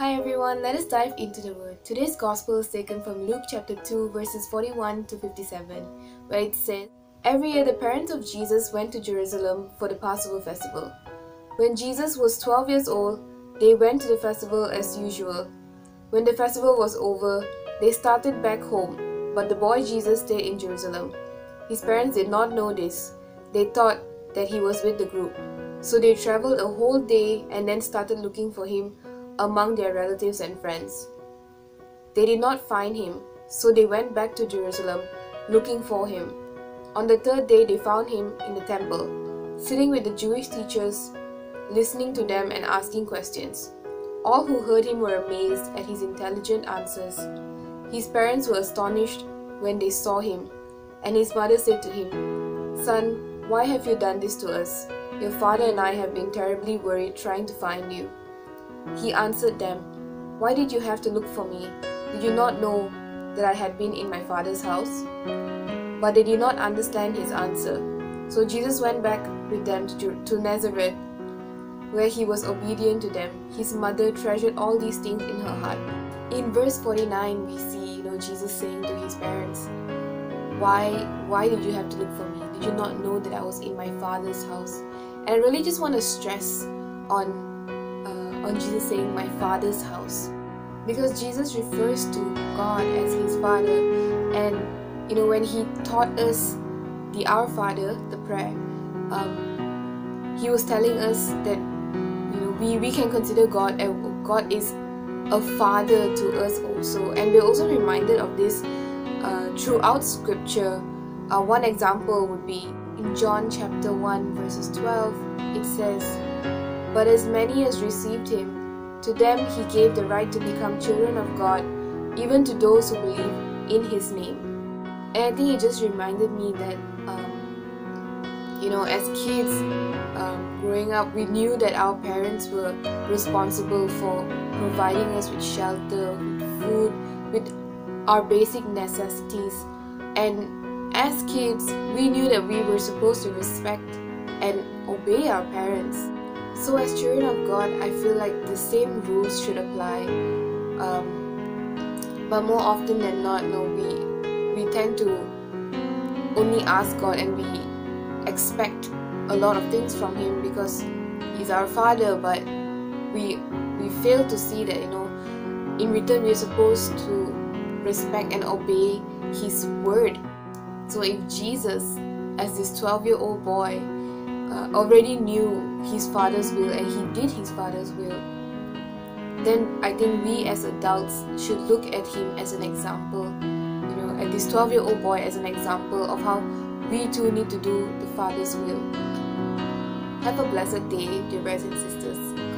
Hi everyone, let us dive into the word. Today's gospel is taken from Luke chapter 2, verses 41 to 57, where it says, Every year the parents of Jesus went to Jerusalem for the Passover festival. When Jesus was 12 years old, they went to the festival as usual. When the festival was over, they started back home, but the boy Jesus stayed in Jerusalem. His parents did not know this. They thought that he was with the group. So they traveled a whole day and then started looking for him among their relatives and friends. They did not find him, so they went back to Jerusalem looking for him. On the third day, they found him in the temple, sitting with the Jewish teachers, listening to them and asking questions. All who heard him were amazed at his intelligent answers. His parents were astonished when they saw him, and his mother said to him, Son, why have you done this to us? Your father and I have been terribly worried trying to find you. He answered them, Why did you have to look for me? Did you not know that I had been in my father's house? But they did not understand his answer. So Jesus went back with them to, Nazareth, where he was obedient to them. His mother treasured all these things in her heart. In verse 49, we see you know, Jesus saying to his parents, why, why did you have to look for me? Did you not know that I was in my father's house? And I really just want to stress on on Jesus saying, My Father's house. Because Jesus refers to God as his Father. And, you know, when he taught us the Our Father, the prayer, um, he was telling us that, you know, we, we can consider God, and God is a father to us also. And we're also reminded of this uh, throughout scripture. Uh, one example would be in John chapter 1, verses 12, it says, but as many as received him, to them he gave the right to become children of God, even to those who believe in his name. And I think it just reminded me that, um, you know, as kids um, growing up, we knew that our parents were responsible for providing us with shelter, with food, with our basic necessities. And as kids, we knew that we were supposed to respect and obey our parents. So, as children of God, I feel like the same rules should apply. Um, but more often than not, no, we we tend to only ask God and we expect a lot of things from Him because He's our Father. But we we fail to see that you know, in return we're supposed to respect and obey His word. So if Jesus, as this 12-year-old boy, uh, already knew his father's will and he did his father's will, then I think we as adults should look at him as an example, you know, at this 12 year old boy as an example of how we too need to do the father's will. Have a blessed day, dear brothers and sisters.